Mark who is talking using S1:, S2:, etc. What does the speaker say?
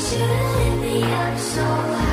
S1: You lit me up so high.